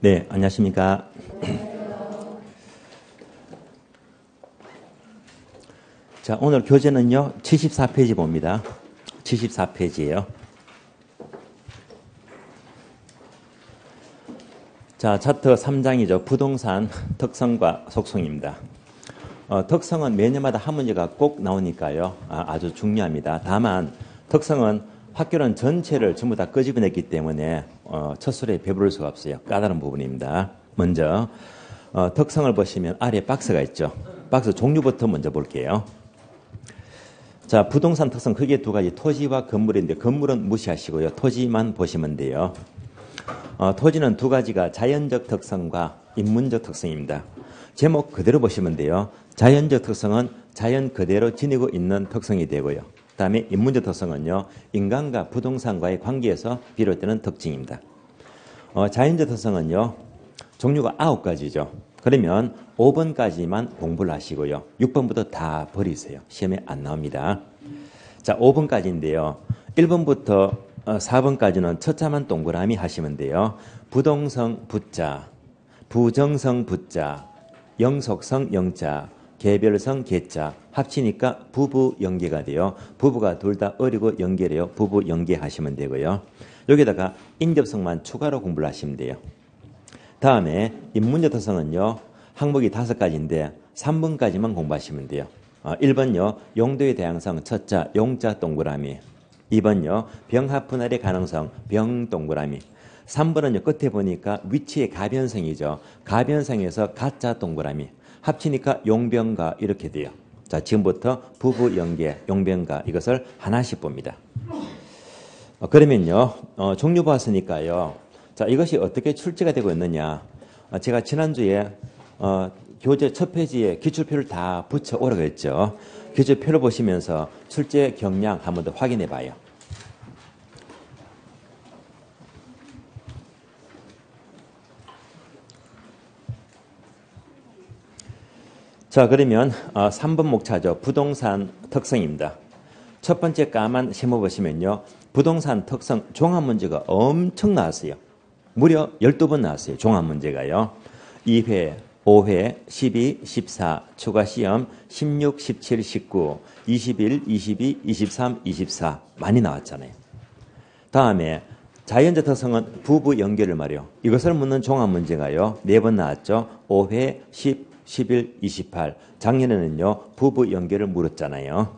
네, 안녕하십니까. 자, 오늘 교재는요, 74페이지 봅니다. 74페이지예요. 자, 차트 3장이죠. 부동산 특성과 속성입니다. 어, 특성은 매년마다 한 문제가 꼭 나오니까요. 아, 주 중요합니다. 다만 특성은 학교는 전체를 전부 다 끄집어냈기 때문에 어, 첫 술에 배부를 수가 없어요. 까다로운 부분입니다. 먼저 어, 특성을 보시면 아래 박스가 있죠. 박스 종류부터 먼저 볼게요. 자, 부동산 특성 크게 두 가지 토지와 건물인데 건물은 무시하시고요. 토지만 보시면 돼요. 어, 토지는 두 가지가 자연적 특성과 인문적 특성입니다. 제목 그대로 보시면 돼요. 자연적 특성은 자연 그대로 지니고 있는 특성이 되고요. 다음에 인문적 특성은요. 인간과 부동산과의 관계에서 비롯되는 특징입니다. 어, 자연적 특성은요. 종류가 아홉 가지죠. 그러면 5번까지만 공부를 하시고요. 6번부터 다 버리세요. 시험에 안 나옵니다. 자, 5번까지인데요. 1번부터 4번까지는 어, 첫자만 동그라미 하시면 돼요. 부동성 부자, 부정성 부자, 영속성 영자, 개별성 개자 합치니까 부부 연계가 돼요. 부부가 둘 다 어리고 연계래요. 부부 연계하시면 되고요. 여기다가 인접성만 추가로 공부를 하시면 돼요. 다음에 인문적 특성은요. 항목이 다섯 가지인데 3번까지만 공부하시면 돼요. 어, 1번요. 용도의 다양성 첫자 용자 동그라미 2번요. 병합 분할의 가능성 병 동그라미 3번은요. 끝에 보니까 위치의 가변성이죠. 가변성에서 가짜 동그라미 합치니까 용병가 이렇게 돼요. 자, 지금부터 부부 연계, 용병가 이것을 하나씩 봅니다. 어, 그러면요, 어, 종류 봤으니까요. 자, 이것이 어떻게 출제가 되고 있느냐. 어, 제가 지난주에 어, 교재 첫 페이지에 기출표를 다 붙여 오라고 했죠. 기출표를 보시면서 출제 경량 한번 더 확인해 봐요. 자, 그러면 3번 어, 목차죠. 부동산 특성입니다. 첫 번째 까만 심어 보시면요. 부동산 특성 종합 문제가 엄청 나왔어요. 무려 12번 나왔어요. 종합 문제가요. 2회, 5회, 12, 14, 추가 시험 16, 17, 19, 21, 22, 23, 24 많이 나왔잖아요. 다음에 자연적 특성은 부부 연결을 말이요. 이것을 묻는 종합 문제가요. 네 번 나왔죠. 5회, 10, 11, 28. 작년에는요, 부부 연결을 물었잖아요.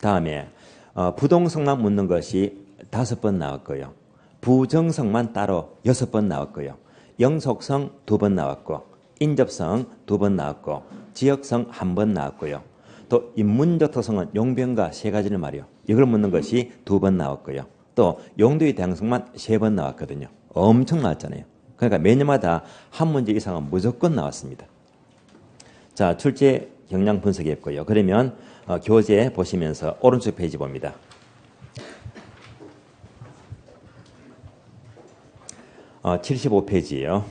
다음에, 어, 부동성만 묻는 것이 다섯 번 나왔고요. 부정성만 따로 여섯 번 나왔고요. 영속성 두 번 나왔고, 인접성 두 번 나왔고, 지역성 한 번 나왔고요. 또 인문적 특성은 용변과 세 가지를 말이요. 이걸 묻는 것이 두 번 나왔고요. 또 용도의 다양성만 세 번 나왔거든요. 엄청 나왔잖아요. 그러니까 매년마다 한 문제 이상은 무조건 나왔습니다. 자, 출제 경량 분석이었고요. 그러면 어, 교재 보시면서 오른쪽 페이지 봅니다. 어, 75페이지예요.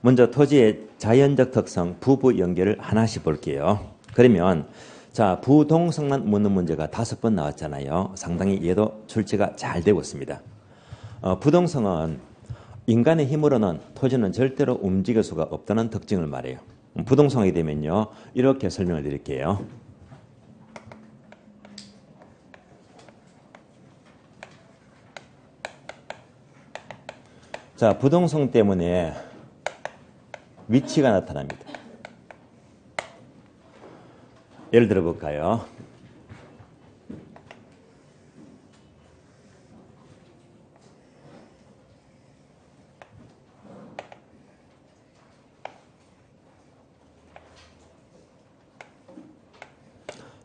먼저 토지의 자연적 특성, 부부 연결을 하나씩 볼게요. 그러면 자 부동성만 묻는 문제가 다섯 번 나왔잖아요. 상당히 얘도 출제가 잘 되고 있습니다. 어, 부동성은 인간의 힘으로는 토지는 절대로 움직일 수가 없다는 특징을 말해요. 부동성이 되면요. 이렇게 설명을 드릴게요. 자, 부동성 때문에 위치가 나타납니다. 예를 들어 볼까요?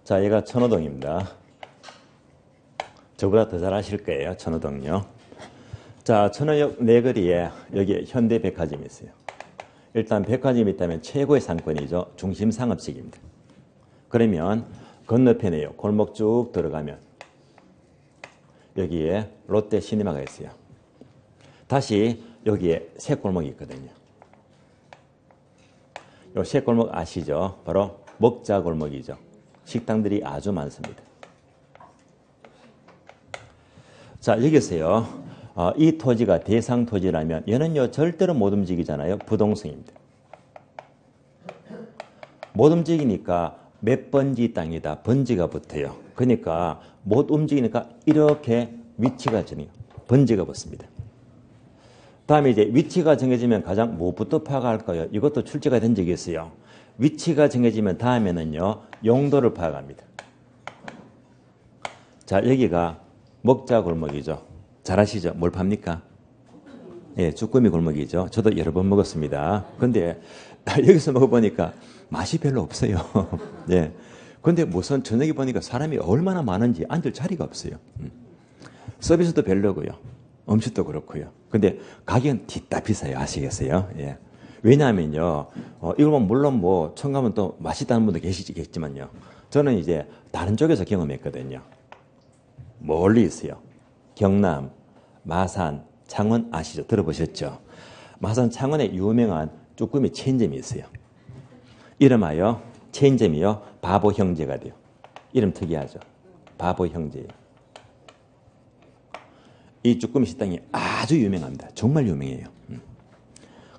자, 얘가 천호동입니다. 저보다 더 잘 아실 거예요. 천호동요. 자, 천호역 내거리에 여기 현대백화점이 있어요. 일단 백화점이 있다면 최고의 상권이죠. 중심 상업식입니다. 그러면 건너편에요. 골목 쭉 들어가면 여기에 롯데 시네마가 있어요. 다시 여기에 새 골목이 있거든요. 요 새 골목 아시죠? 바로 먹자 골목이죠. 식당들이 아주 많습니다. 자, 여기서요. 어, 이 토지가 대상 토지라면 얘는요 절대로 못 움직이잖아요. 부동성입니다. 못 움직이니까 몇 번지 땅이다. 번지가 붙어요. 그러니까 못 움직이니까 이렇게 위치가 정해요. 번지가 붙습니다. 다음에 이제 위치가 정해지면 가장 뭐부터 파악할까요? 이것도 출제가 된 적이 있어요. 위치가 정해지면 다음에는요, 용도를 파악합니다. 자, 여기가 먹자 골목이죠. 잘 아시죠? 뭘 팝니까? 예, 쭈꾸미 골목이죠. 저도 여러 번 먹었습니다. 근데 여기서 먹어보니까 맛이 별로 없어요. 예. 근데 무슨 저녁에 보니까 사람이 얼마나 많은지 앉을 자리가 없어요. 음. 서비스도 별로고요. 음식도 그렇고요. 근데 가격은 뒤따 비싸요. 아시겠어요? 예. 왜냐하면요, 어, 이걸 뭐 물론 뭐, 청가면 또 맛있다는 분도 계시겠지만요. 저는 이제 다른 쪽에서 경험했거든요. 멀리 있어요. 경남, 마산, 창원 아시죠? 들어보셨죠? 마산 창원에 유명한 쭈꾸미 체인점이 있어요. 이름하여 체인점이요. 바보 형제가 돼요. 이름 특이하죠? 바보 형제예요. 이 쭈꾸미 식당이 아주 유명합니다. 정말 유명해요.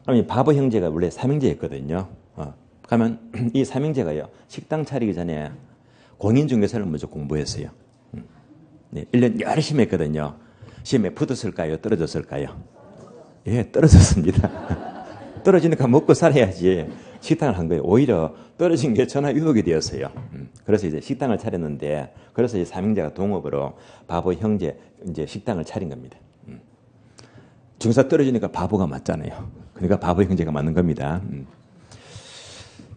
음. 그럼 이 바보 형제가 원래 삼형제였거든요. 어. 가면 이 삼형제가요. 식당 차리기 전에 공인중개사를 먼저 공부했어요. 음. 네, 1년 열심히 했거든요. 시험에 붙었을까요? 떨어졌을까요? 예, 떨어졌습니다. 떨어지니까 먹고 살아야지. 식당을 한 거예요. 오히려 떨어진 게 전화 유혹이 되었어요. 음. 그래서 이제 식당을 차렸는데, 그래서 이제 삼형제가 동업으로 바보 형제 이제 식당을 차린 겁니다. 음. 중사 떨어지니까 바보가 맞잖아요. 그러니까 바보 형제가 맞는 겁니다. 음.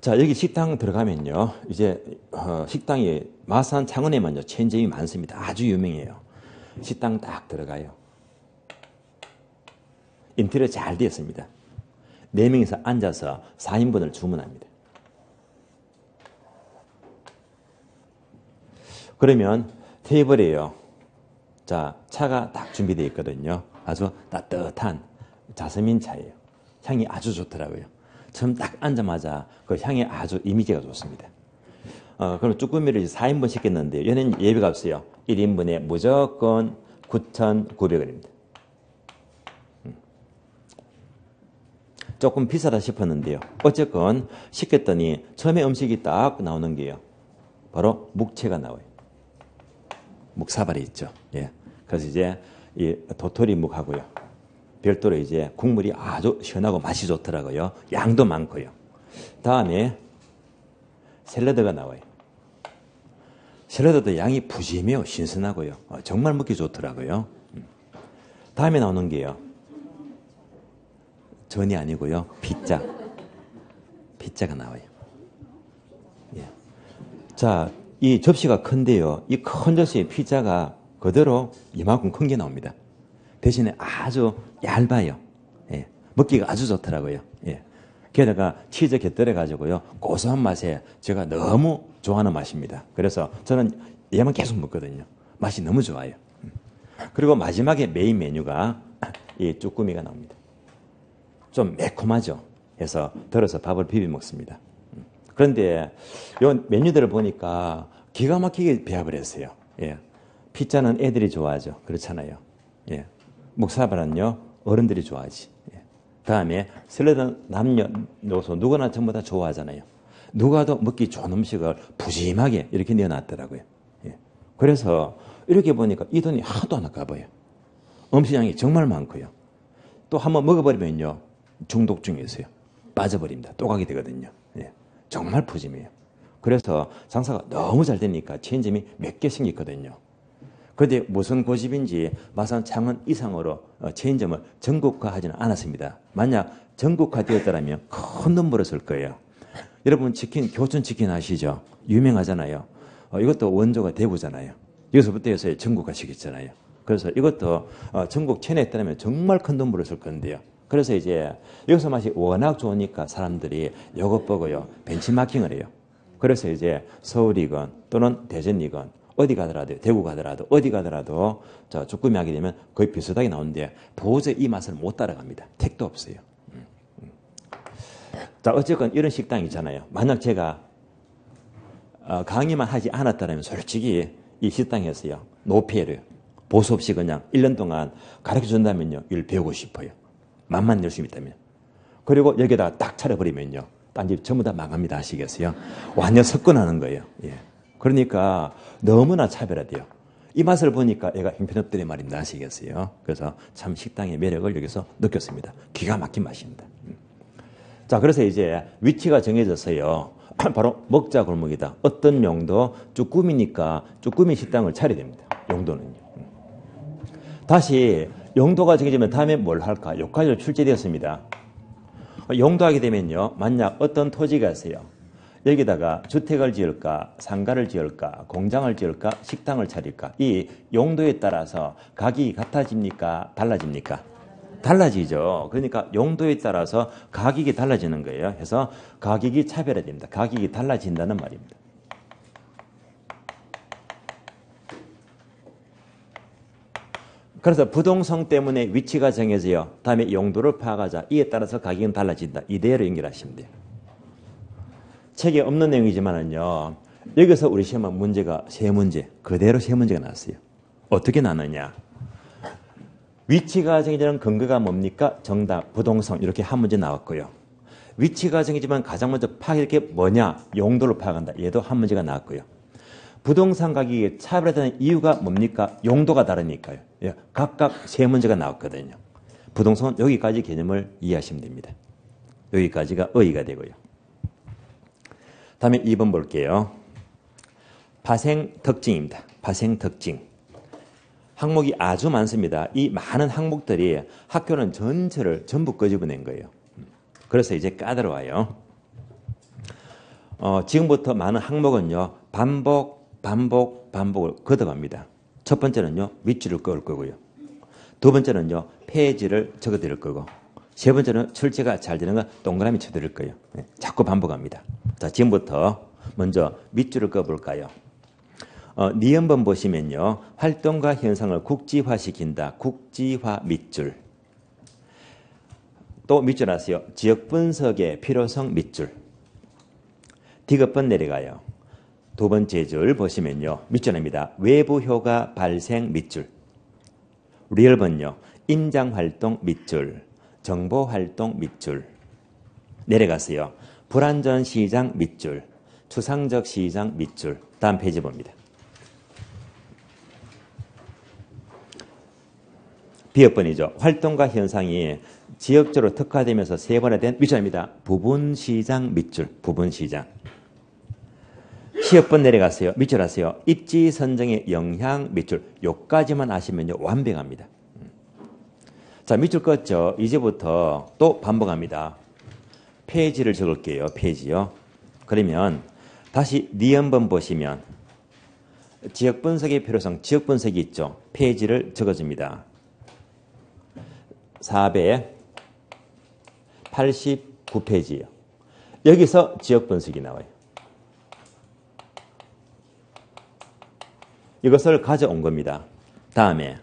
자, 여기 식당 들어가면요. 이제, 어, 식당이 마산 창원에만요. 체인점이 많습니다. 아주 유명해요. 식당 딱 들어가요. 인테리어 잘 되어 있습니다. 4명이서 앉아서 4인분을 주문합니다. 그러면 테이블이에요. 자, 차가 딱 준비되어 있거든요. 아주 따뜻한 자스민 차예요. 향이 아주 좋더라고요. 처음 딱 앉자마자 그 향이 아주 이미지가 좋습니다. 어, 그럼 쭈꾸미를 4인분 시켰는데 얘는 예비가 없어요. 1인분에 무조건 9,900원입니다. 음. 조금 비싸다 싶었는데요. 어쨌건 시켰더니 처음에 음식이 딱 나오는 게요. 바로 묵채가 나와요. 묵사발이 있죠. 예. 그래서 이제 이 도토리 묵하고요. 별도로 이제 국물이 아주 시원하고 맛이 좋더라고요. 양도 많고요. 다음에 샐러드가 나와요. 샐러드도 양이 푸짐해요. 신선하고요. 어, 정말 먹기 좋더라고요. 음. 다음에 나오는 게요. 전이 아니고요. 피자. 피자가 나와요. 예. 자, 이 접시가 큰데요. 이 큰 접시에 피자가 그대로 이만큼 큰 게 나옵니다. 대신에 아주 얇아요. 예. 먹기가 아주 좋더라고요. 예. 게다가 치즈 곁들여 가지고요. 고소한 맛에 제가 너무 좋아하는 맛입니다. 그래서 저는 얘만 계속 먹거든요. 맛이 너무 좋아요. 음. 그리고 마지막에 메인 메뉴가 이 쭈꾸미가 나옵니다. 좀 매콤하죠. 해서 덜어서 밥을 비벼 먹습니다. 음. 그런데 이 메뉴들을 보니까 기가 막히게 배합을 했어요. 예. 피자는 애들이 좋아하죠. 그렇잖아요. 예. 묵사발은요 어른들이 좋아하지. 예. 다음에 샐러드 남녀노소 누구나 전부 다 좋아하잖아요. 누가도 먹기 좋은 음식을 푸짐하게 이렇게 내어놨더라고요. 예. 그래서 이렇게 보니까 이 돈이 하나도 안 아까워요. 음식량이 정말 많고요. 또 한번 먹어버리면요 중독증이 있어요. 빠져버립니다. 또 가게 되거든요. 예. 정말 푸짐해요. 그래서 장사가 너무 잘 되니까 체인점이 몇 개 생겼거든요. 그런데 무슨 고집인지 마산 창원 이상으로 어, 체인점을 전국화하지는 않았습니다. 만약 전국화되었다면 큰돈 벌었을 거예요. 여러분 치킨 교촌 치킨 아시죠? 유명하잖아요. 어, 이것도 원조가 대구잖아요. 여기서부터 해서 전국화시켰잖아요. 그래서 이것도 어, 전국 체내했다면 정말 큰돈 벌었을 건데요. 그래서 이제 여기서 맛이 워낙 좋으니까 사람들이 이것 보고요 벤치마킹을 해요. 그래서 이제 서울이건 또는 대전이건 어디 가더라도 대구 가더라도 어디 가더라도 저 쭈꾸미 하게 되면 거의 비슷하게 나오는데 도저히 이 맛을 못 따라갑니다. 택도 없어요. 음, 음. 자 어쨌건 이런 식당 있잖아요. 만약 제가 어, 강의만 하지 않았다면 솔직히 이 식당에서요 노폐를 보수 없이 그냥 1년 동안 가르쳐 준다면요. 일 배우고 싶어요. 낼수 있다면. 그리고 여기다가 딱 차려버리면요. 딴 집 전부 다 망합니다. 아시겠어요? 완전 석권하는 거예요. 예. 그러니까 너무나 차별화돼요. 이 맛을 보니까 얘가 형편없더니 말입니다. 아시겠어요? 그래서 참 식당의 매력을 여기서 느꼈습니다. 기가 막힌 맛입니다. 음. 자, 그래서 이제 위치가 정해졌어요. 바로 먹자 골목이다. 어떤 명도 쭈꾸미니까 쭈꾸미 식당을 차려야 됩니다. 용도는요. 음. 다시 용도가 정해지면 다음에 뭘 할까? 여기까지 출제되었습니다. 용도하게 되면요. 만약 어떤 토지가 있어요. 여기다가 주택을 지을까, 상가를 지을까, 공장을 지을까, 식당을 차릴까. 이 용도에 따라서 가격이 같아집니까? 달라집니까? 달라지죠. 그러니까 용도에 따라서 가격이 달라지는 거예요. 그래서 가격이 차별화됩니다. 가격이 달라진다는 말입니다. 그래서 부동성 때문에 위치가 정해져요. 다음에 용도를 파악하자. 이에 따라서 가격은 달라진다. 이대로 연결하시면 돼요. 책에 없는 내용이지만은요. 여기서 우리 시험은 문제가 세 문제, 그대로 세 문제가 나왔어요. 어떻게 나느냐? 위치가 정해지는 근거가 뭡니까? 정답, 부동성 이렇게 한 문제 나왔고요. 위치가 정해지면 가장 먼저 파악할 게 뭐냐? 용도를 파악한다. 얘도 한 문제가 나왔고요. 부동산 가격이 차별화되는 이유가 뭡니까? 용도가 다르니까요. 예, 각각 세 문제가 나왔거든요. 부동산은 여기까지 개념을 이해하시면 됩니다. 여기까지가 의의가 되고요. 다음에 2번 볼게요. 파생 특징입니다. 파생 특징. 항목이 아주 많습니다. 이 많은 항목들이 학교는 전체를 전부 끄집어낸 거예요. 그래서 이제 까다로워요. 어, 지금부터 많은 항목은요. 반복, 반복, 반복을 걷어갑니다. 첫 번째는요. 밑줄을 그을 거고요. 두 번째는요. 페이지를 적어드릴 거고 세 번째는 출제가 잘 되는 건 동그라미 쳐드릴 거예요. 네, 자꾸 반복합니다. 자, 지금부터 먼저 밑줄을 그어볼까요? 어, 니은번 보시면요. 활동과 현상을 국지화시킨다. 국지화 밑줄. 또 밑줄 하세요. 지역 분석의 필요성 밑줄. 디귿번 내려가요. 두 번째 줄 보시면요. 밑줄입니다. 외부 효과 발생 밑줄. 리얼번요. 임장 활동 밑줄. 정보 활동 밑줄. 내려가세요. 불안전 시장 밑줄. 추상적 시장 밑줄. 다음 페이지 봅니다. 비어번이죠. 활동과 현상이 지역적으로 특화되면서 세 번에 된 밑줄입니다. 부분 시장 밑줄. 부분 시장. 시업번 내려가세요. 밑줄 하세요. 입지 선정의 영향 밑줄. 요까지만 아시면요. 완벽합니다. 자, 밑줄 껐죠. 이제부터 또 반복합니다. 페이지를 적을게요. 페이지요. 그러면 다시 니은번 보시면 지역 분석의 필요성, 지역 분석이 있죠. 페이지를 적어줍니다. 489페이지예요. 여기서 지역 분석이 나와요. 이것을 가져온 겁니다. 다음에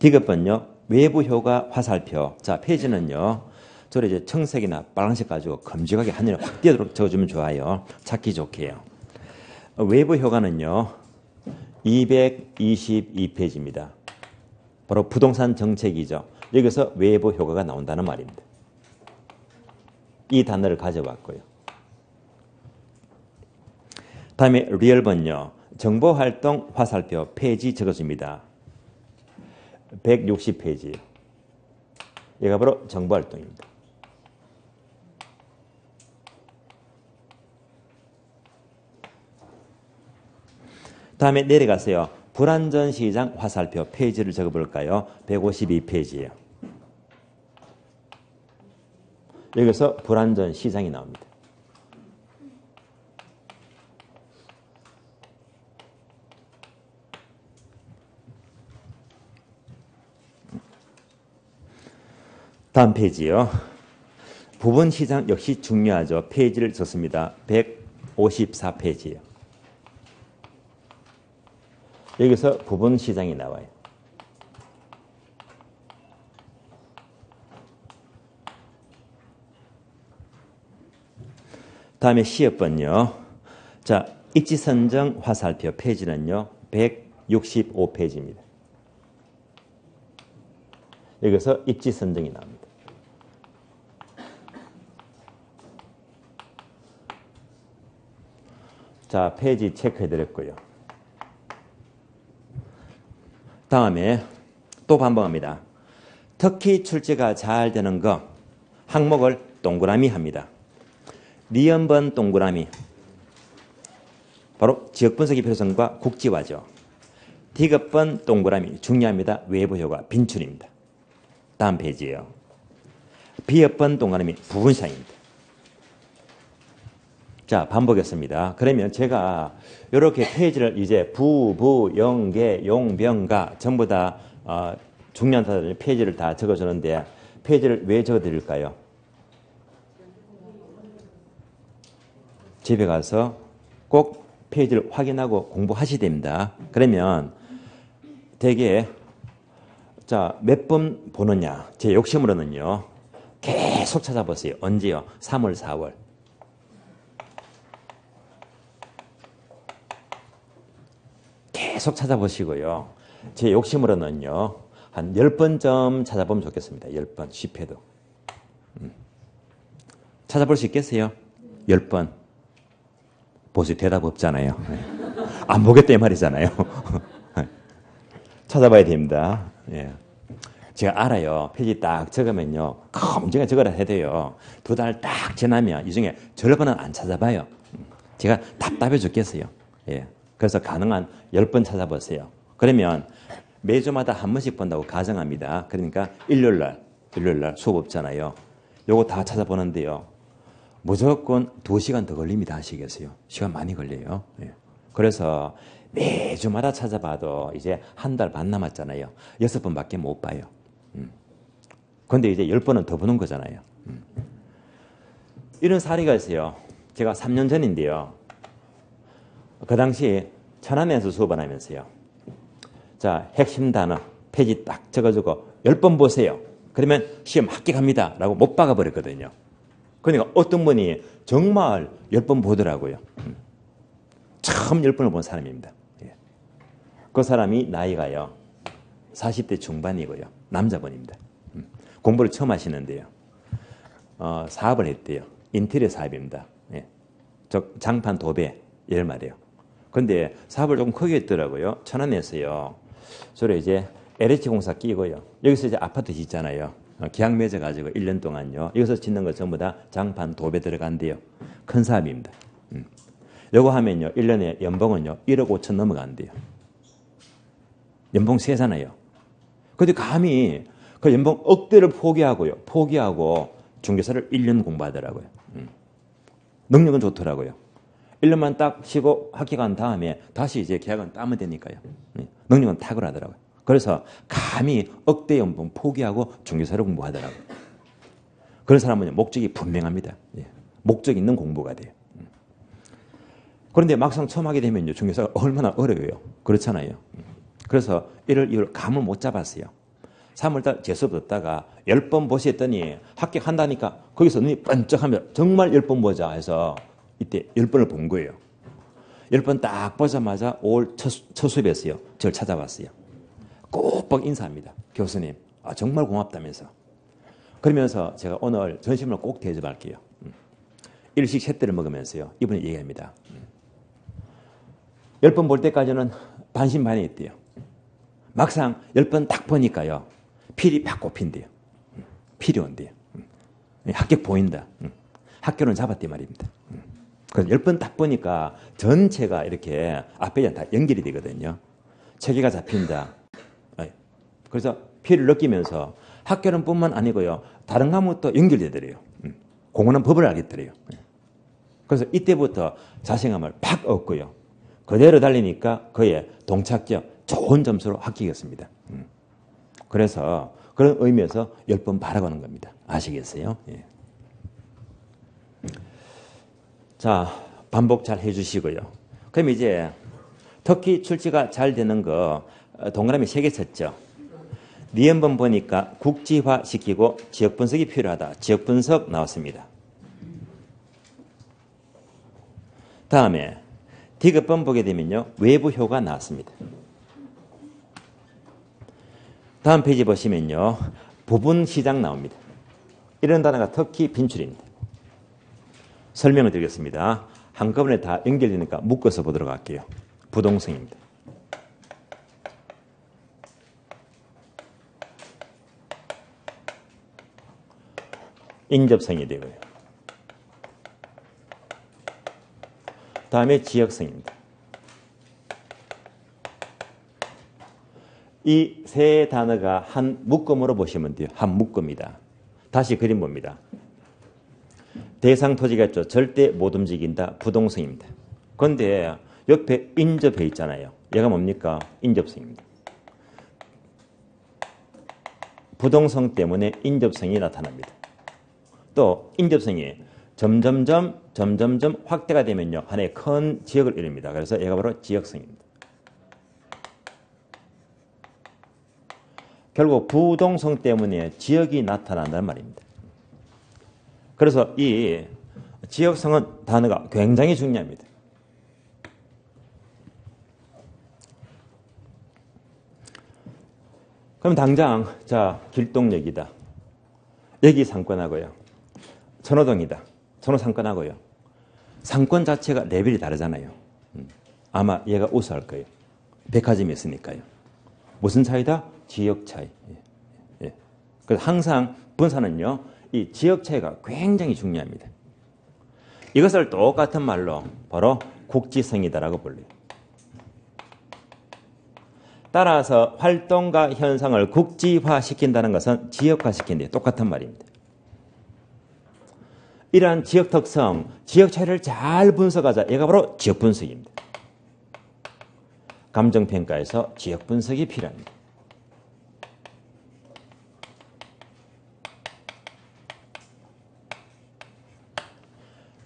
디귿번요. 외부 효과 화살표. 자, 페이지는요. 저를 이제 청색이나 빨간색 가지고 검직하게 하늘에 확 띄어도록 적어주면 좋아요. 찾기 좋게요. 외부 효과는요. 222페이지입니다. 바로 부동산 정책이죠. 여기서 외부 효과가 나온다는 말입니다. 이 단어를 가져왔고요. 다음에 리얼번요. 정보활동 화살표 페이지 적어줍니다. 160페이지. 얘가 바로 정보활동입니다. 다음에 내려가세요. 불안전 시장 화살표 페이지를 적어볼까요? 152페이지예요. 여기서 불안전 시장이 나옵니다. 다음 페이지요. 부분 시장 역시 중요하죠. 페이지를 썼습니다. 154페이지예요. 여기서 부분 시장이 나와요. 다음에 시업번요. 자, 입지 선정 화살표 페이지는요. 165페이지입니다. 여기서 입지 선정이 나옵니다. 자, 페이지 체크해 드렸고요. 다음에 또 반복합니다. 특히 출제가 잘 되는 거 항목을 동그라미 합니다. 니은번 동그라미 바로 지역 분석의 필요성과 국지화죠. 디귿번 동그라미 중요합니다. 외부 효과 빈출입니다. 다음 페이지예요. 비읍번 동그라미 부분상입니다. 자, 반복했습니다. 그러면 제가 이렇게 페이지를 이제 부, 부, 영 계, 용, 병 가 전부 다 어, 단어들 페이지를 다 적어주는데 페이지를 왜 적어드릴까요? 집에 가서 꼭 페이지를 확인하고 공부하셔야 됩니다. 그러면 되게 자, 몇 번 보느냐. 제 욕심으로는요. 계속 찾아보세요. 언제요? 3월, 4월. 계속 찾아보시고요. 제 욕심으로는요. 한 10번쯤 찾아보면 좋겠습니다. 10번, 10회도. 음. 찾아볼 수 있겠어요? 10번. 보세요. 대답 없잖아요. 네. 안 보겠다 이 말이잖아요. 찾아봐야 됩니다. 예. 제가 알아요. 페이지 딱 적으면요. 검증에 적어라 해야 돼요. 두 달 딱 지나면 이 중에 절반은 안 찾아봐요. 제가 답답해 죽겠어요. 예. 그래서 가능한 10번 찾아보세요. 그러면 매주마다 한 번씩 본다고 가정합니다. 그러니까 일요일 날, 일요일 날 수업 없잖아요. 요거 다 찾아보는데요. 무조건 2시간 더 걸립니다. 아시겠어요? 시간 많이 걸려요. 예. 그래서 매주마다 찾아봐도 이제 한 달 반 남았잖아요. 여섯 번밖에 못 봐요. 음. 근데 이제 열 번은 더 보는 거잖아요. 음. 이런 사례가 있어요. 제가 3년 전인데요. 그 당시 천안에서 수업을 하면서요. 자, 핵심 단어, 페이지 딱 적어주고 열 번 보세요. 그러면 시험 합격합니다. 라고 못 박아버렸거든요. 그러니까 어떤 분이 정말 열 번 보더라고요. 음. 처음 열 번을 본 사람입니다. 예. 그 사람이 나이가요. 40대 중반이고요. 남자분입니다. 음. 공부를 처음 하시는데요. 어, 사업을 했대요. 인테리어 사업입니다. 예. 장판 도배, 이런 말이에요. 근데 사업을 조금 크게 했더라고요. 천안에서요. 저를 이제 LH 공사 끼고요. 여기서 이제 아파트 짓잖아요. 어, 계약 맺어가지고 1년 동안요. 여기서 짓는 거 전부 다 장판 도배 들어간대요. 큰 사업입니다. 음. 요거 하면요. 1년에 연봉은요. 1억 5천 넘어간대요. 연봉 세잖아요. 근데 감히 그 연봉 억대를 포기하고요. 포기하고 중개사를 1년 공부하더라고요. 음. 능력은 좋더라고요. 1년만 딱 쉬고 합격한 다음에 다시 이제 계약은 따면 되니까요. 음. 능력은 탁월하더라고요. 그래서 감히 억대 연봉 포기하고 중개사를 공부하더라고요. 그런 사람은 목적이 분명합니다. 예. 목적 있는 공부가 돼요. 음. 그런데 막상 처음 하게 되면요. 중개사가 얼마나 어려워요. 그렇잖아요. 음. 그래서 1월, 2월 감을 못 잡았어요. 3월달 재수업 듣다가 10번 보시했더니 합격한다니까 거기서 눈이 번쩍하면 정말 10번 보자 해서 이때 10번을 본 거예요. 10번 딱 보자마자 5월 첫, 첫 수업이었어요. 저를 찾아왔어요. 꼭꼭 인사합니다. 교수님, 아, 정말 고맙다면서. 그러면서 제가 오늘 전심을 꼭 대접할게요. 음. 일식 세대를 먹으면서요. 이분이 얘기합니다. 음. 10번 볼 때까지는 반신반의했대요. 막상 10번 딱 보니까요. 필이 팍 꼽힌대요. 음. 필이 온대요. 음. 합격 보인다. 음. 학교는 잡았대 말입니다. 그래서 10번 딱 보니까 전체가 이렇게 앞에 다 연결이 되거든요. 체계가 잡힌다. 그래서 피해를 느끼면서 학교는 뿐만 아니고요. 다른 과목도 연결되더래요. 공헌한 법을 알겠더래요. 그래서 이때부터 자신감을 팍 얻고요. 그대로 달리니까 그의 동착적 좋은 점수로 합격했습니다. 그래서 그런 의미에서 열 번 바라보는 겁니다. 아시겠어요? 예. 자, 반복 잘 해주시고요. 그럼 이제 특히 출제가 잘 되는 거 어, 동그라미 세 개 쳤죠. 니은번 보니까 국지화 시키고 지역 분석이 필요하다. 지역 분석 나왔습니다. 다음에 디귿번 보게 되면요. 외부 효가 나왔습니다. 다음 페이지 보시면요. 부분 시장 나옵니다. 이런 단어가 특히 빈출입니다. 설명을 드리겠습니다. 한꺼번에 다 연결되니까 묶어서 보도록 할게요. 부동성입니다. 인접성이 되고요. 다음에 지역성입니다. 이 세 단어가 한 묶음으로 보시면 돼요. 한 묶음이다. 다시 그림 봅니다. 대상 토지가 있죠. 절대 못 움직인다. 부동성입니다. 그런데 옆에 인접해 있잖아요. 얘가 뭡니까? 인접성입니다. 부동성 때문에 인접성이 나타납니다. 또 인접성이 점점점 점점점 확대가 되면요. 하나의 큰 지역을 이룹니다. 그래서 얘가 바로 지역성입니다. 결국 부동성 때문에 지역이 나타난다는 말입니다. 그래서 이 지역성은 단어가 굉장히 중요합니다. 그럼 당장 자 길동역이다. 여기 상권하고요. 천호동이다. 천호 상권하고요. 상권 자체가 레벨이 다르잖아요. 음. 아마 얘가 우수할 거예요. 백화점이 있으니까요. 무슨 차이다? 지역 차이. 예. 예. 그래서 항상 분산은요, 이 지역 차이가 굉장히 중요합니다. 이것을 똑같은 말로 바로 국지성이다라고 불려요. 따라서 활동과 현상을 국지화 시킨다는 것은 지역화 시킨다. 똑같은 말입니다. 이러한 지역 특성, 지역 차이를 잘 분석하자. 얘가 바로 지역 분석입니다. 감정평가에서 지역 분석이 필요합니다.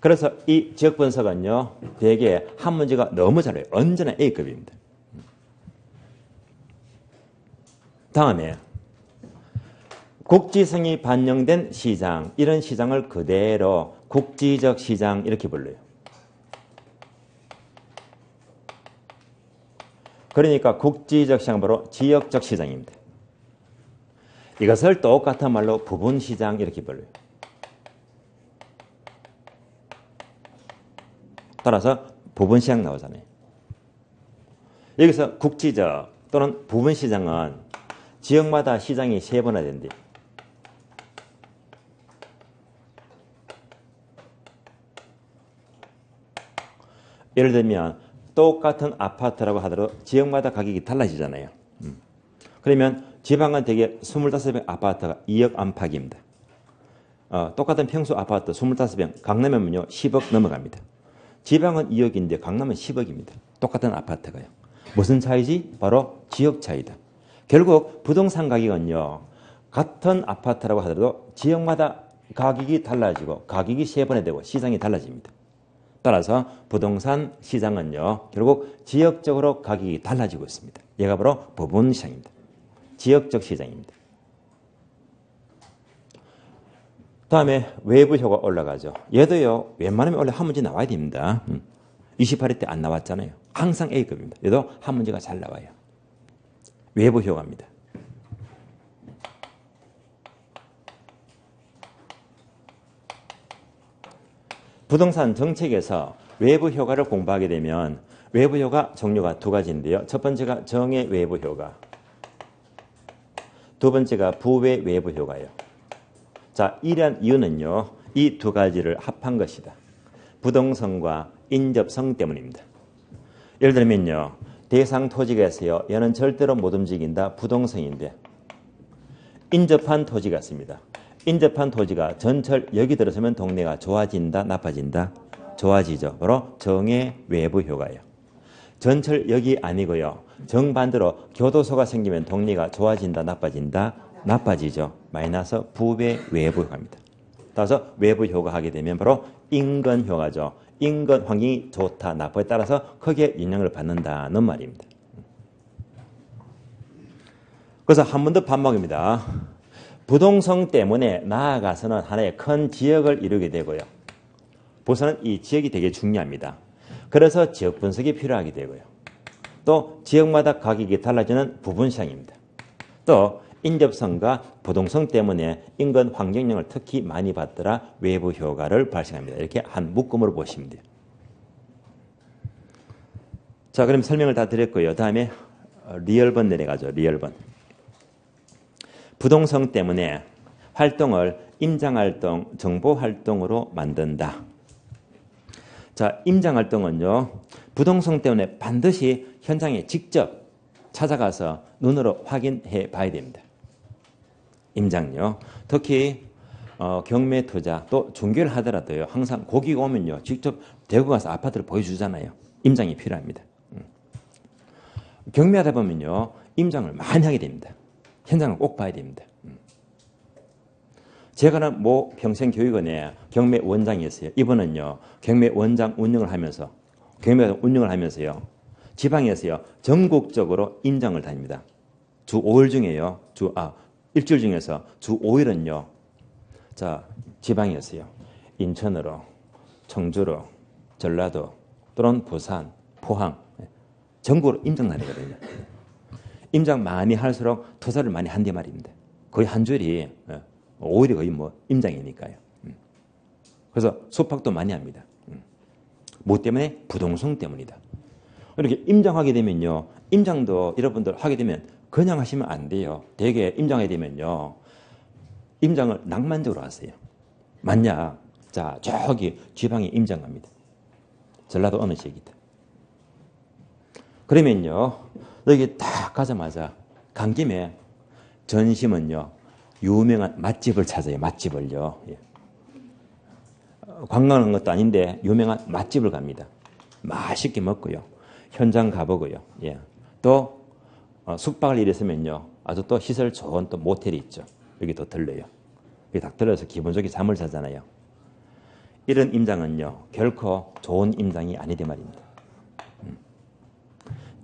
그래서 이 지역 분석은요, 대개 한 문제가 너무 잘해요. 언제나 A급입니다. 다음에 국지성이 반영된 시장, 이런 시장을 그대로 국지적 시장 이렇게 불러요. 그러니까 국지적 시장 바로 지역적 시장입니다. 이것을 똑같은 말로 부분 시장 이렇게 불러요. 따라서 부분 시장 나오잖아요. 여기서 국지적 또는 부분 시장은 지역마다 시장이 세 번이나 된대요. 예를 들면 똑같은 아파트라고 하더라도 지역마다 가격이 달라지잖아요. 음. 그러면 지방은 대개 25평 아파트가 2억 안팎입니다. 어, 똑같은 평수 아파트 25평 강남이면요 10억 넘어갑니다. 지방은 2억인데 강남은 10억입니다. 똑같은 아파트가요. 무슨 차이지? 바로 지역 차이다. 결국 부동산 가격은요. 같은 아파트라고 하더라도 지역마다 가격이 달라지고 가격이 세 번에 되고 시장이 달라집니다. 따라서 부동산 시장은요. 결국 지역적으로 가격이 달라지고 있습니다. 얘가 바로 부분 시장입니다. 지역적 시장입니다. 다음에 외부 효과 올라가죠. 얘도요. 웬만하면 원래 한 문제 나와야 됩니다. 28회 음. 때안 나왔잖아요. 항상 A급입니다. 얘도 한 문제가 잘 나와요. 외부 효과입니다. 부동산 정책에서 외부 효과를 공부하게 되면 외부 효과 종류가 두 가지인데요. 첫 번째가 정의 외부 효과. 두 번째가 부외 외부 효과예요. 자, 이러한 이유는요. 이 두 가지를 합한 것이다. 부동성과 인접성 때문입니다. 예를 들면요. 대상 토지가 있어요. 얘는 절대로 못 움직인다. 부동성인데 인접한 토지가 있습니다. 인접한 토지가 전철 여기 들어서면 동네가 좋아진다, 나빠진다, 좋아지죠. 바로 정의 외부 효과예요. 전철 여기 아니고요. 정반대로 교도소가 생기면 동네가 좋아진다, 나빠진다, 나빠지죠. 마이너스 부배 외부 효과입니다. 따라서 외부 효과 하게 되면 바로 인근 효과죠. 인근 환경이 좋다, 나쁘에 따라서 크게 영향을 받는다는 말입니다. 그래서 한 번 더 반복입니다. 부동성 때문에 나아가서는 하나의 큰 지역을 이루게 되고요. 부서는 이 지역이 되게 중요합니다. 그래서 지역 분석이 필요하게 되고요. 또 지역마다 가격이 달라지는 부분 시장입니다. 또 인접성과 부동성 때문에 인근 환경영을 특히 많이 받더라 외부 효과를 발생합니다. 이렇게 한 묶음으로 보시면 돼요. 자, 그럼 설명을 다 드렸고요. 다음에 리얼번 내려가죠. 리얼번. 부동성 때문에 활동을 임장활동, 정보활동으로 만든다. 자, 임장활동은요, 부동성 때문에 반드시 현장에 직접 찾아가서 눈으로 확인해 봐야 됩니다. 임장요. 특히 어, 경매 투자 또 중개를 하더라도요. 항상 고기가 오면요. 직접 대구 가서 아파트를 보여주잖아요. 임장이 필요합니다. 음. 경매하다 보면요. 임장을 많이 하게 됩니다. 현장을 꼭 봐야 됩니다. 음. 제가는 모 평생교육원에 경매 원장이었어요. 이번은요. 경매 원장 운영을 하면서 경매 운영을 하면서요. 지방에서요. 전국적으로 임장을 다닙니다. 주 5일 중에요. 주, 아, 일주일 중에서 주 5일은요. 자, 지방이었어요. 인천으로, 청주로, 전라도, 또는 부산, 포항, 전국으로 임장 날이거든요. 임장 많이 할수록 투자를 많이 한대 말입니다. 거의 한 줄이 5일이 예, 거의 뭐 임장이니까요. 음. 그래서 수박도 많이 합니다. 음. 뭐 때문에? 부동성 때문이다. 이렇게 임장하게 되면요. 임장도 여러분들 하게 되면 그냥 하시면 안 돼요. 대개 임장하게 되면요. 임장을 낭만적으로 하세요. 만약 자 저기 지방에 임장 갑니다. 전라도 어느 지역이다. 그러면요. 여기 딱 가자마자 간 김에 전심은요. 유명한 맛집을 찾아요. 맛집을요. 예. 관광하는 것도 아닌데 유명한 맛집을 갑니다. 맛있게 먹고요. 현장 가보고요. 예. 또 어, 숙박을 일했으면요. 아주 또 시설 좋은 또 모텔이 있죠. 여기 또 들려요. 여기 딱 들려서 좋게 잠을 자잖아요. 이런 임장은요. 결코 좋은 임장이 아니대 말입니다. 음.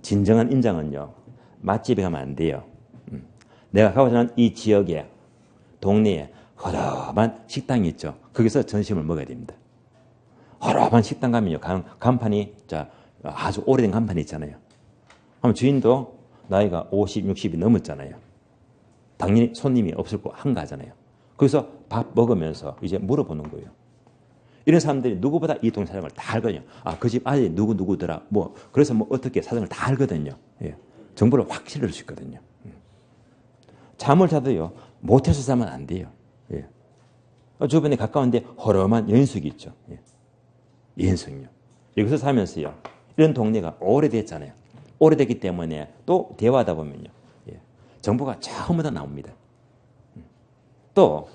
진정한 임장은요. 맛집에 가면 안 돼요. 음. 내가 가고자 하는 이 지역에 동네에 허름한 식당이 있죠. 거기서 전심을 먹어야 됩니다. 허름한 식당 가면요. 간, 간판이 자, 아주 오래된 간판이 있잖아요. 그럼 주인도 나이가 50, 60이 넘었잖아요. 당연히 손님이 없을 거 한가하잖아요. 거기서 밥 먹으면서 이제 물어보는 거예요. 이런 사람들이 누구보다 이 동네 사정을 다 알거든요. 아, 그 집 아들이 누구 누구더라. 뭐, 그래서 뭐 어떻게 사정을 다 알거든요. 예. 정보를 확실히 할 수 있거든요. 음. 잠을 자도요, 모텔에서 자면 안 돼요. 예. 어, 주변에 가까운데 허름한 연숙이 있죠. 예. 연숙요. 여기서 살면서요, 이런 동네가 오래됐잖아요. 오래됐기 때문에 또 대화하다 보면요. 예. 정보가 처음부터 나옵니다. 음. 또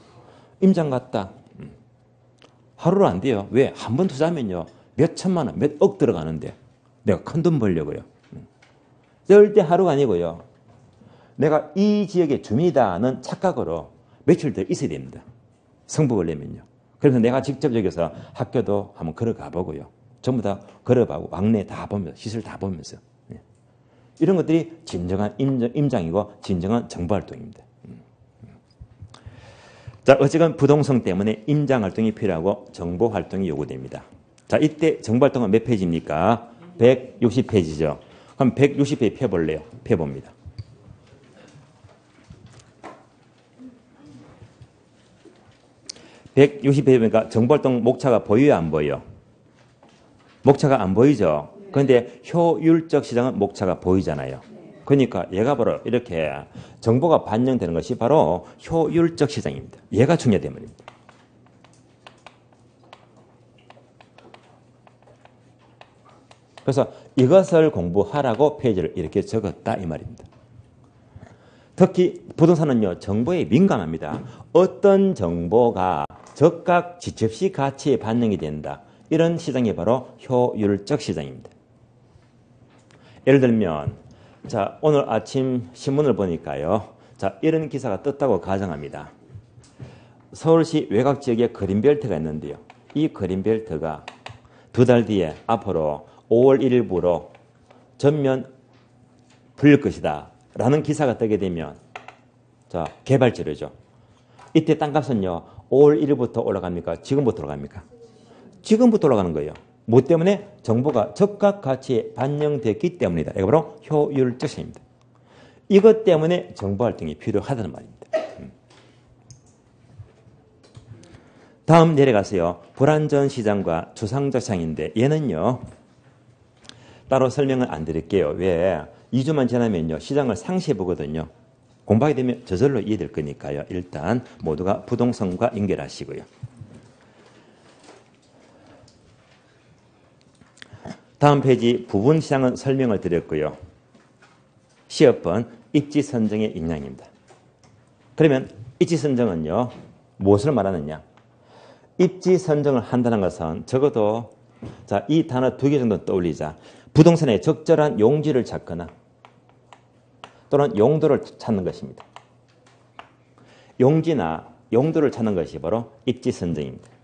임장 갔다. 음. 하루로 안 돼요. 왜? 한 번 투자하면요. 몇 천만 원, 몇 억 들어가는데 내가 큰 돈 벌려고요. 음. 절대 하루가 아니고요. 내가 이 지역의 주민이다는 착각으로 며칠 더 있어야 됩니다. 성복을 내면요. 그래서 내가 직접 여기서 학교도 한번 걸어가 보고요. 전부 다 걸어가고 왕래 다 보면서 시설 다 보면서 이런 것들이 진정한 임장, 이고 진정한 정보활동입니다. 음. 자, 어쨌건 부동성 때문에 임장활동이 필요하고 정보활동이 요구됩니다. 자, 이때 정보활동은 몇 페이지입니까? 160페이지죠. 그럼 160페이지 펴볼래요? 펴봅니다. (160페이지니까) 정보활동 목차가 보여요 안 보여요 목차가 안 보이죠 그런데 효율적 시장은 목차가 보이잖아요. 그러니까 얘가 바로 이렇게 정보가 반영되는 것이 바로 효율적 시장입니다. 얘가 중요하단 말입니다. 그래서 이것을 공부하라고 페이지를 이렇게 적었다 이 말입니다. 특히 부동산은요 정보에 민감합니다. 어떤 정보가 적각 지첩시 가치에 반영이 된다. 이런 시장이 바로 효율적 시장입니다. 예를 들면 자 오늘 아침 신문을 보니까요. 자 이런 기사가 떴다고 가정합니다. 서울시 외곽 지역에 그린벨트가 있는데요. 이 그린벨트가 두 달 뒤에 앞으로 5월 1일부로 전면 풀릴 것이다. 라는 기사가 뜨게 되면 자 개발지르죠. 이때 땅값은요. 5월 1일부터 올라갑니까? 지금부터 올라갑니까? 지금부터 올라가는 거예요. 뭐 때문에 정보가 적각 가치에 반영됐기 때문이다. 이게 바로 효율적 시입니다. 이것 때문에 정보 활동이 필요하다는 말입니다. 음. 다음 내려가세요. 불안전 시장과 주상적 시장인데 얘는요. 따로 설명을 안 드릴게요. 왜? 2주만 지나면요. 시장을 상시해 보거든요. 공부하게 되면 저절로 이해될 거니까요. 일단 모두가 부동산과 연결하시고요. 다음 페이지 부분 시장은 설명을 드렸고요. 시업번 입지 선정의 인양입니다. 그러면 입지 선정은요. 무엇을 말하느냐? 입지 선정을 한다는 것은 적어도 자, 이 단어 두 개 정도 떠올리자. 부동산의 적절한 용지를 찾거나 또는 용도를 찾는 것입니다. 용지나 용도를 찾는 것이 바로 입지 선정입니다.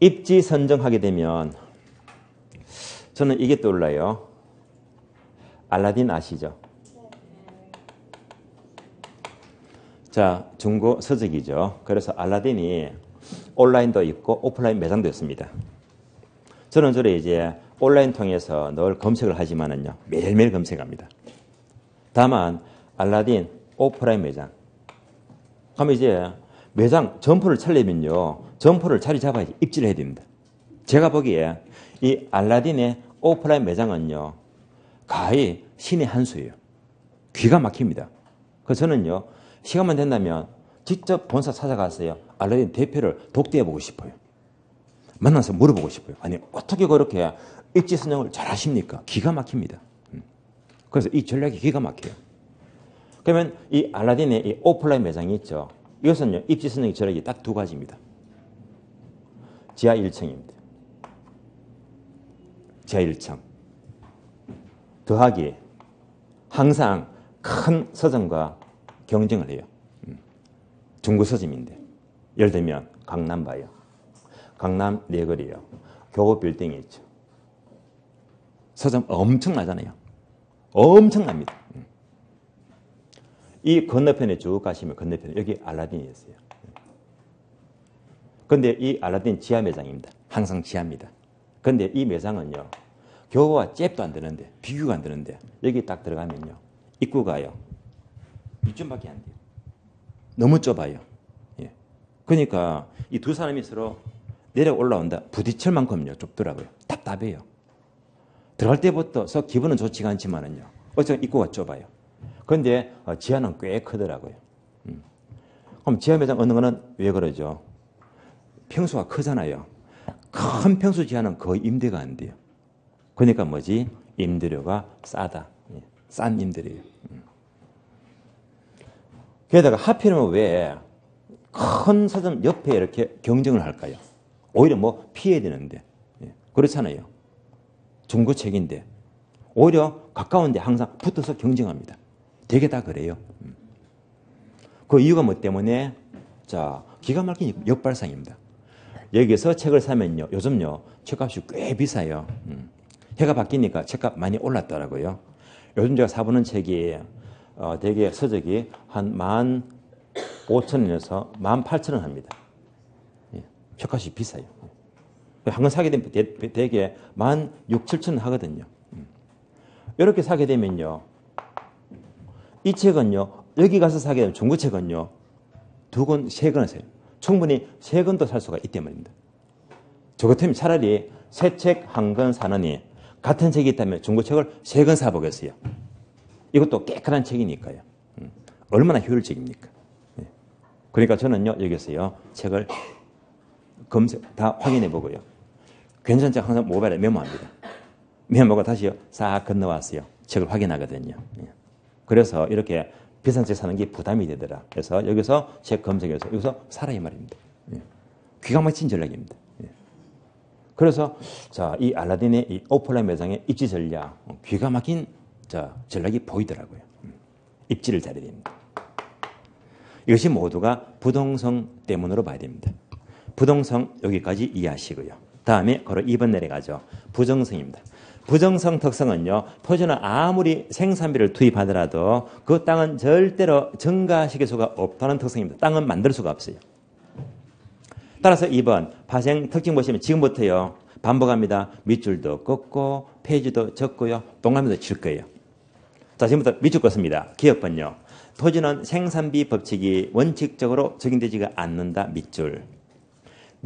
입지 선정하게 되면 저는 이게 떠올라요. 알라딘 아시죠? 자, 중고 서적이죠. 그래서 알라딘이 온라인도 있고 오프라인 매장도 있습니다. 저는 주로 이제 온라인 통해서 늘 검색을 하지만은요. 매일매일 검색합니다. 다만 알라딘 오프라인 매장. 그럼 이제 매장 점포를 차려면요. 점포를 자리 잡아야지 입지를 해야 됩니다. 제가 보기에 이 알라딘의 오프라인 매장은요. 가히 신의 한 수예요. 귀가 막힙니다. 그래서 저는요. 시간만 된다면 직접 본사 찾아갔어요. 알라딘 대표를 독대해 보고 싶어요. 만나서 물어보고 싶어요. 아니 어떻게 그렇게 입지 선정을 잘 하십니까? 기가 막힙니다. 음. 그래서 이 전략이 기가 막혀요. 그러면 이 알라딘의 이 오프라인 매장이 있죠. 이것은요, 입지 선정 전략이 딱 두 가지입니다. 지하 1층입니다. 지하 1층. 더하기 항상 큰 서점과 경쟁을 해요. 음. 중구 서점인데. 예를 들면 강남 봐요. 강남 네거리요. 교보 빌딩이 있죠. 서점 엄청나잖아요. 엄청납니다. 음. 이 건너편에 쭉 가시면 건너편에 여기 알라딘이 있어요. 그런데 이 알라딘 지하 매장입니다. 항상 지하입니다. 그런데 이 매장은요. 교보와 잽도 안 되는데 비교가 안 되는데 여기 딱 들어가면요. 입구가요. 이쯤밖에 안 돼요. 너무 좁아요. 예. 그러니까 이 두 사람이 서로 내려 올라온다. 부딪힐 만큼요. 좁더라고요. 답답해요. 들어갈 때부터 기분은 좋지가 않지만은요. 어쨌든 입구가 좁아요. 그런데 어, 지하는 꽤 크더라고요. 음. 그럼 지하 매장 어느 거는 왜 그러죠? 평수가 크잖아요. 큰 평수 지하는 거의 임대가 안 돼요. 그러니까 뭐지? 임대료가 싸다. 예. 싼 임대료예요. 음. 게다가 하필이면 왜 큰 서점 옆에 이렇게 경쟁을 할까요? 오히려 뭐 피해야 되는데. 예. 그렇잖아요. 중고책인데. 오히려 가까운데 항상 붙어서 경쟁합니다. 되게 다 그래요. 음. 그 이유가 뭐 때문에? 자, 기가 막힌 역발상입니다. 여기서 책을 사면요. 요즘요. 책값이 꽤 비싸요. 음. 해가 바뀌니까 책값 많이 올랐더라고요. 요즘 제가 사보는 책이 어, 대개 서적이 한 만 오천 원에서 만 팔천 원 합니다. 예, 책값이 비싸요. 한 권 사게 되면 대개 만 육, 칠천 원 하거든요. 음. 이렇게 사게 되면요. 이 책은요. 여기 가서 사게 되면 중고책은요. 두 권, 세 권을 사요. 충분히 세 권도 살 수가 있단 말입니다. 저 같으면 차라리 새 책 한 권 사느니 같은 책이 있다면 중고책을 세 권 사보겠어요. 이것도 깨끗한 책이니까요. 음. 얼마나 효율적입니까? 예. 그러니까 저는요, 여기서요, 책을 검색, 다 확인해 보고요. 괜찮지 항상 모바일에 메모합니다. 메모하고 다시 싹 건너왔어요. 책을 확인하거든요. 예. 그래서 이렇게 비싼 책 사는 게 부담이 되더라. 그래서 여기서 책 검색해서 여기서 살아 이 말입니다. 예. 귀가 막힌 전략입니다. 예. 그래서 자, 이 알라딘의 이 오프라인 매장의 입지 전략, 귀가 막힌 자, 전략이 보이더라고요. 음. 입지를 잘해야 됩니다. 이것이 모두가 부동성 때문으로 봐야 됩니다. 부동성 여기까지 이해하시고요. 다음에 바로 2번 내려가죠. 부정성입니다. 부정성 특성은요, 토지는 아무리 생산비를 투입하더라도 그 땅은 절대로 증가시킬 수가 없다는 특성입니다. 땅은 만들 수가 없어요. 따라서 2번, 파생 특징 보시면 지금부터요, 반복합니다. 밑줄도 긋고, 페이지도 적고요, 동그라미도 칠 거예요. 자, 지금부터 밑줄 껐습니다. 기업번요. 토지는 생산비 법칙이 원칙적으로 적용되지가 않는다. 밑줄.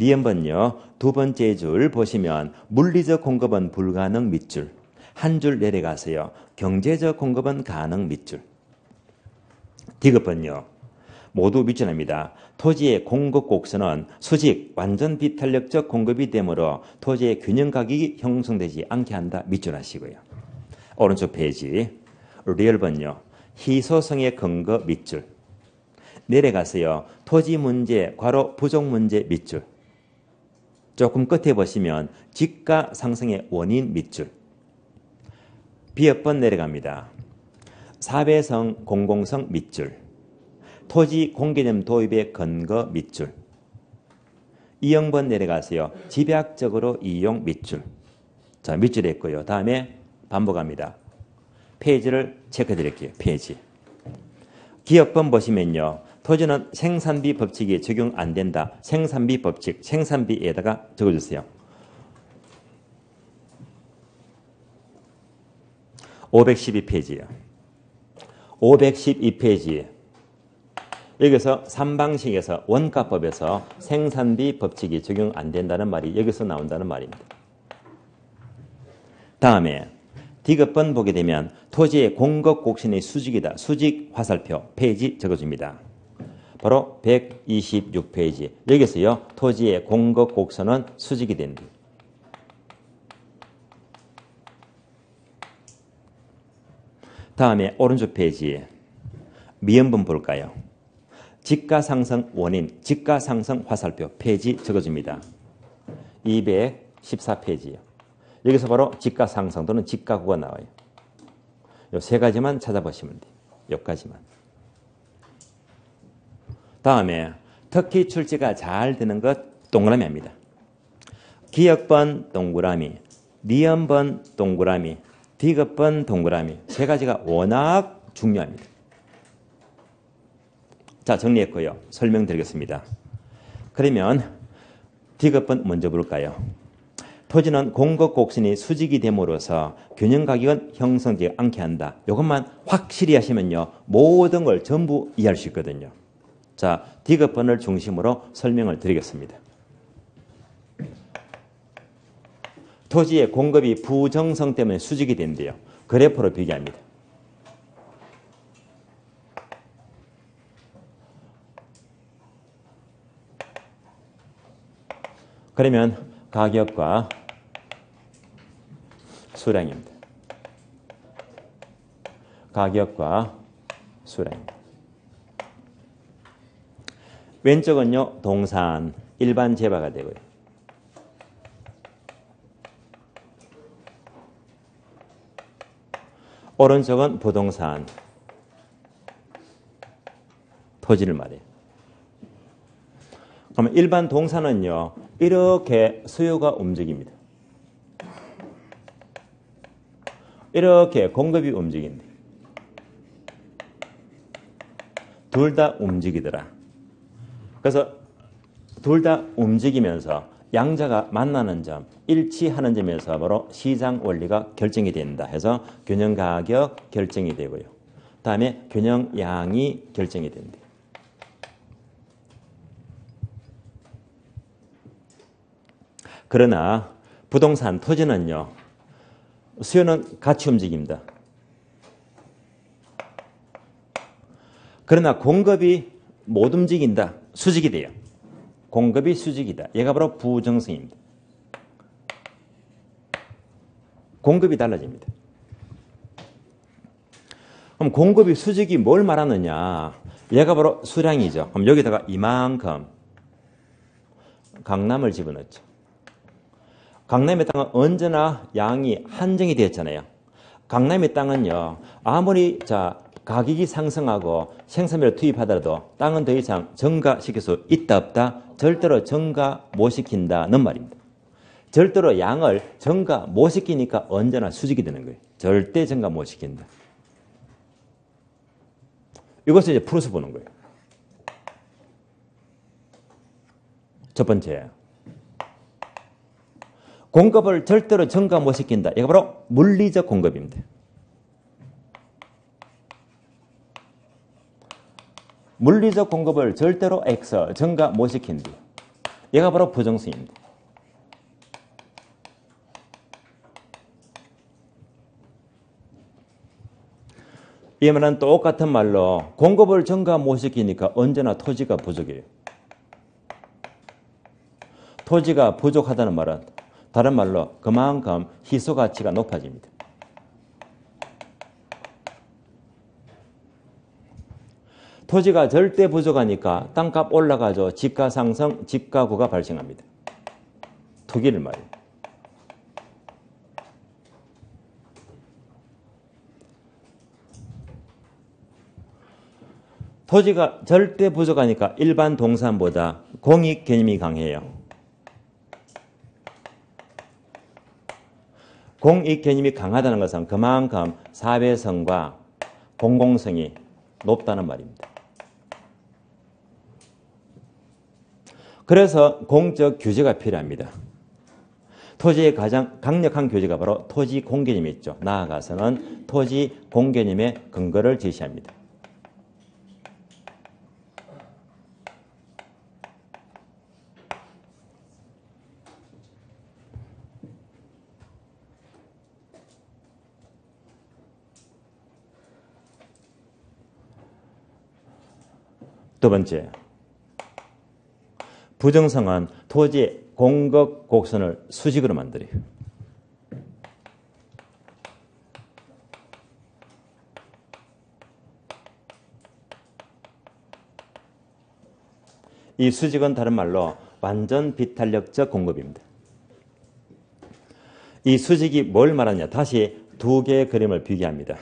니은번요. 두 번째 줄 보시면 물리적 공급은 불가능 밑줄. 한 줄 내려가세요. 경제적 공급은 가능 밑줄. 디귿번요. 모두 밑줄입니다. 토지의 공급 곡선은 수직 완전 비탄력적 공급이 되므로 토지의 균형 가격이 형성되지 않게 한다. 밑줄 하시고요. 오른쪽 페이지. 리얼번요. 희소성의 근거 밑줄. 내려가세요. 토지 문제, 괄호 부족 문제 밑줄. 조금 끝에 보시면 지가 상승의 원인 밑줄. 비업번 내려갑니다. 사배성, 공공성 밑줄. 토지 공개념 도입의 근거 밑줄. 이영번 내려가세요. 집약적으로 이용 밑줄. 자, 밑줄 했고요. 다음에 반복합니다. 페이지를 체크해 드릴게요. 페이지. 기업번 보시면요. 토지는 생산비 법칙이 적용 안 된다. 생산비 법칙, 생산비에다가 적어주세요. 512페이지요. 512페이지. 여기서 3방식에서 원가법에서 생산비 법칙이 적용 안 된다는 말이 여기서 나온다는 말입니다. 다음에 디귿번 보게 되면 토지의 공급 곡선이 수직이다. 수직 화살표 페이지 적어줍니다. 바로 126페이지. 여기서요. 토지의 공급 곡선은 수직이 된다. 다음에 오른쪽 페이지 미음번 볼까요? 지가 상승 원인, 지가 상승 화살표 페이지 적어줍니다. 214페이지요. 여기서 바로 지가 상승 또는 지가구가 나와요. 요 세 가지만 찾아보시면 돼요. 여기까지만. 다음에 특히 출제가 잘 되는 것 동그라미 합니다. 기역번 동그라미, 니은번 동그라미, 디귿번 동그라미 세 가지가 워낙 중요합니다. 자 정리했고요. 설명드리겠습니다. 그러면 디귿번 먼저 볼까요? 토지는 공급 곡선이 수직이 됨으로써 균형 가격은 형성되지 않게 한다. 이것만 확실히 하시면요. 모든 걸 전부 이해할 수 있거든요. 자, 디귿번을 중심으로 설명을 드리겠습니다. 토지의 공급이 부정성 때문에 수직이 된대요. 그래프로 비교합니다. 그러면 가격과 수량입니다. 가격과 수량입니다. 왼쪽은요, 동산, 일반 재화가 되고요. 오른쪽은 부동산, 토지를 말해요. 그러면 일반 동산은요, 이렇게 수요가 움직입니다. 이렇게 공급이 움직인다. 둘 다 움직이더라. 그래서 둘 다 움직이면서 양자가 만나는 점, 일치하는 점에서 바로 시장 원리가 결정이 된다 해서 균형 가격 결정이 되고요. 다음에 균형 양이 결정이 된다. 그러나 부동산 토지는요. 수요는 같이 움직입니다. 그러나 공급이 못 움직인다. 수직이 돼요. 공급이 수직이다. 얘가 바로 부정성입니다. 공급이 달라집니다. 그럼 공급이 수직이 뭘 말하느냐? 얘가 바로 수량이죠. 그럼 여기다가 이만큼 강남을 집어넣죠. 강남의 땅은 언제나 양이 한정이 되었잖아요. 강남의 땅은요, 아무리 자 가격이 상승하고 생산비를 투입하더라도 땅은 더 이상 증가시킬 수 있다 없다 절대로 증가 못 시킨다는 말입니다. 절대로 양을 증가 못 시키니까 언제나 수직이 되는 거예요. 절대 증가 못 시킨다. 이것을 이제 풀어서 보는 거예요. 첫 번째. 공급을 절대로 증가 못 시킨다. 이거 바로 물리적 공급입니다. 물리적 공급을 절대로 X 증가 못 시킨다. 얘가 바로 부정수입니다. 이 말은 똑같은 말로 공급을 증가 못 시키니까 언제나 토지가 부족해요. 토지가 부족하다는 말은 다른 말로 그만큼 희소 가치가 높아집니다. 토지가 절대 부족하니까 땅값 올라가죠. 집가 상승, 집가구가 발생합니다. 투기를 말이에요. 토지가 절대 부족하니까 일반 동산보다 공익 개념이 강해요. 공익 개념이 강하다는 것은 그만큼 사회성과 공공성이 높다는 말입니다. 그래서 공적 규제가 필요합니다. 토지의 가장 강력한 규제가 바로 토지 공개념이 있죠. 나아가서는 토지 공개념의 근거를 제시합니다. 두 번째, 부정성은 토지 공급 곡선을 수직으로 만들어요. 이 수직은 다른 말로 완전 비탄력적 공급입니다. 이 수직이 뭘 말하냐? 다시 두 개의 그림을 비교합니다.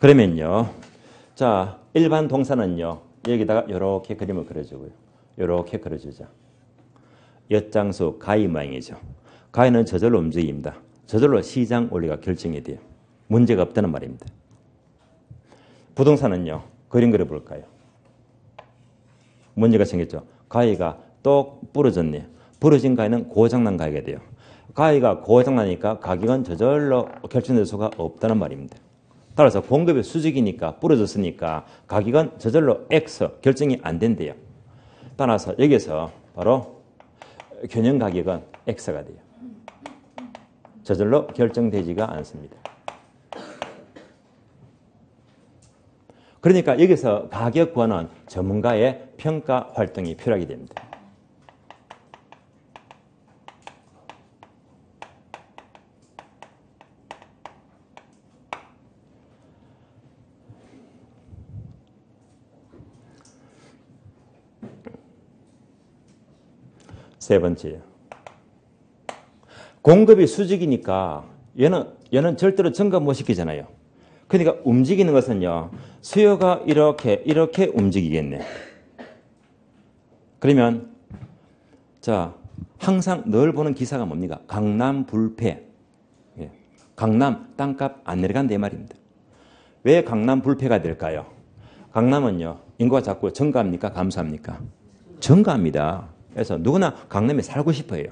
그러면요. 자, 일반 동사는요. 여기다가 이렇게 그림을 그려주고요. 이렇게 그려주죠. 엿장수 가위 모양이죠. 가위는 저절로 움직입니다. 저절로 시장 원리가 결정이 돼요. 문제가 없다는 말입니다. 부동산은요. 그림 그려볼까요? 문제가 생겼죠. 가위가 똑 부러졌네. 부러진 가위는 고장난 가위가 돼요. 가위가 고장나니까 가격은 저절로 결정될 수가 없다는 말입니다. 따라서 공급이 수직이니까 부러졌으니까 가격은 저절로 X 결정이 안 된대요. 따라서 여기서 바로 균형 가격은 X가 돼요. 저절로 결정되지가 않습니다. 그러니까 여기서 가격권은 전문가의 평가 활동이 필요하게 됩니다. 세 번째요. 공급이 수직이니까 얘는, 얘는 절대로 증가 못 시키잖아요. 그러니까 움직이는 것은요, 수요가 이렇게, 이렇게 움직이겠네. 그러면, 자, 항상 늘 보는 기사가 뭡니까? 강남 불패. 예. 강남 땅값 안 내려간다 이 말입니다. 왜 강남 불패가 될까요? 강남은요, 인구가 자꾸 증가합니까? 감소합니까? 증가합니다. 그래서 누구나 강남에 살고 싶어요.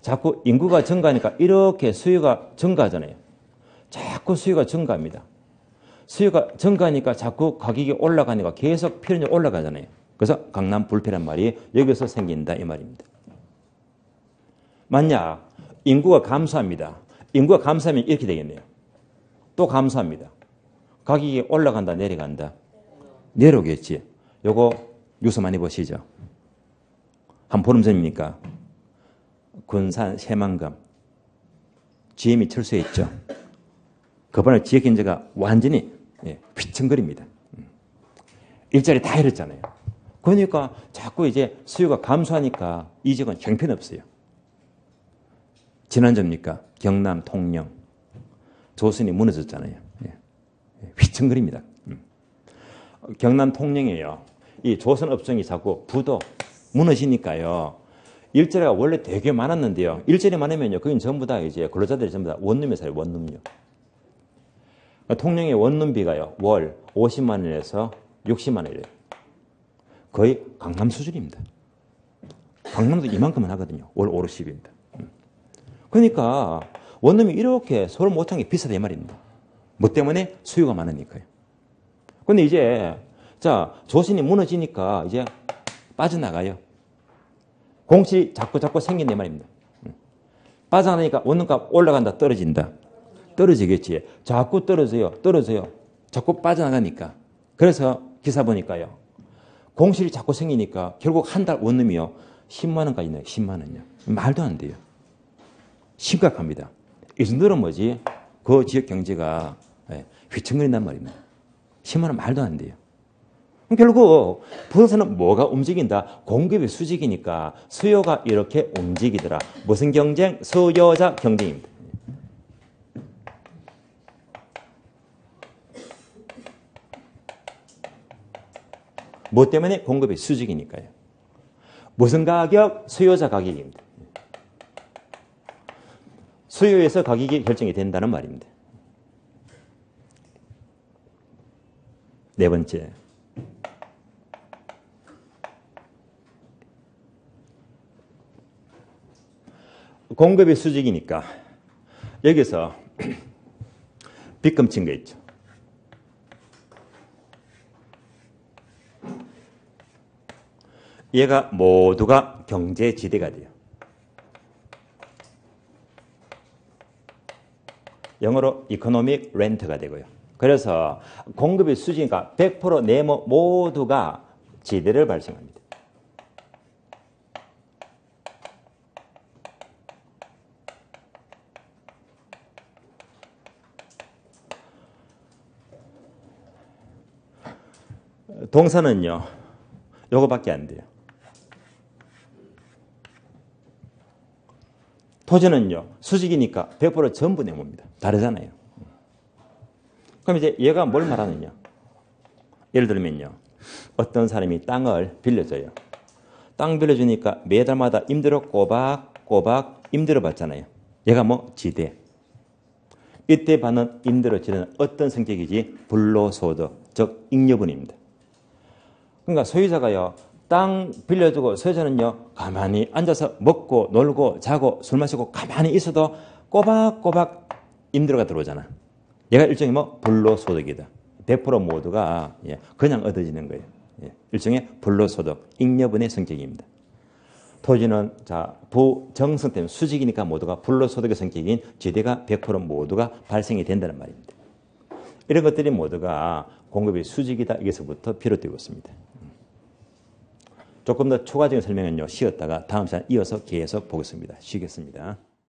자꾸 인구가 증가하니까 이렇게 수요가 증가하잖아요. 자꾸 수요가 증가합니다. 수요가 증가하니까 자꾸 가격이 올라가니까 계속 필요량이 올라가잖아요. 그래서 강남 불패란 말이 여기서 생긴다 이 말입니다. 만약 인구가 감소합니다. 인구가 감소하면 이렇게 되겠네요. 또 감소합니다. 가격이 올라간다 내려간다. 내려오겠지. 요거 뉴스 많이 보시죠. 한 보름 전입니까? 군산 새만금 GM이 철수했죠. 그번에 지역 경제가 완전히 예, 휘청거립니다. 음. 일자리 다 잃었잖아요. 그러니까 자꾸 이제 수요가 감소하니까 이 지역은 형편없어요. 지난주입니까? 경남 통영 조선이 무너졌잖아요. 예. 예 휘청거립니다. 음. 경남 통영에요. 이 조선 업종이 자꾸 부도 무너지니까요. 일자리가 원래 되게 많았는데요. 일자리 많으면요. 그건 전부 다 이제 근로자들이 전부 다 원룸에 살아요. 원룸요. 통영의 원룸비가요. 월 50만 원에서 60만 원이래요. 거의 강남 수준입니다. 강남도 이만큼은 하거든요. 월 5, 60입니다. 그러니까 원룸이 이렇게 서울 못한 게 비싸다 이 말입니다. 뭐 때문에 수요가 많으니까요. 근데 이제 자, 조신이 무너지니까 이제 빠져나가요. 공실이 자꾸 자꾸 생긴단 말입니다. 빠져나가니까 원룸값 올라간다, 떨어진다. 떨어지겠지. 자꾸 떨어져요, 떨어져요. 자꾸 빠져나가니까. 그래서 기사 보니까요. 공실이 자꾸 생기니까 결국 한 달 원룸이요. 10만 원까지 나요. 10만 원요. 말도 안 돼요. 심각합니다. 이 정도로 뭐지? 그 지역 경제가 예, 휘청거린단 말입니다. 10만 원 말도 안 돼요. 결국 부동산은 뭐가 움직인다? 공급이 수직이니까 수요가 이렇게 움직이더라. 무슨 경쟁? 수요자 경쟁입니다. 뭐 때문에 공급이 수직이니까요. 무슨 가격? 수요자 가격입니다. 수요에서 가격이 결정이 된다는 말입니다. 네 번째. 공급이 수직이니까 여기서 빗금 친 거 있죠. 얘가 모두가 경제지대가 돼요. 영어로 economic rent가 되고요. 그래서 공급이 수직이니까 100% 네모 모두가 지대를 발생합니다. 동사는요, 요거밖에 안 돼요. 토지는요, 수직이니까 100% 전부 네모입니다. 다르잖아요. 그럼 이제 얘가 뭘 말하느냐? 예를 들면요. 어떤 사람이 땅을 빌려줘요. 땅 빌려주니까 매달마다 임대료 꼬박꼬박 임대료 받잖아요. 얘가 뭐 지대. 이때 받는 임대료 지대는 어떤 성격이지? 불로소득, 즉 잉여분입니다. 그러니까 소유자가요. 땅 빌려주고 소유자는요. 가만히 앉아서 먹고 놀고 자고 술 마시고 가만히 있어도 꼬박꼬박 임대료가 들어오잖아. 얘가 일종의 뭐 불로소득이다. 100% 모두가 예, 그냥 얻어지는 거예요. 예, 일종의 불로소득, 잉여분의 성격입니다. 토지는 자 부정성 때문에 수직이니까 모두가 불로소득의 성격인 지대가 100% 모두가 발생이 된다는 말입니다. 이런 것들이 모두가 공급이 수직이다 여기서부터 비롯되고 있습니다. 조금 더 추가적인 설명은요 쉬었다가 다음 시간 이어서 계속 보겠습니다. 쉬겠습니다.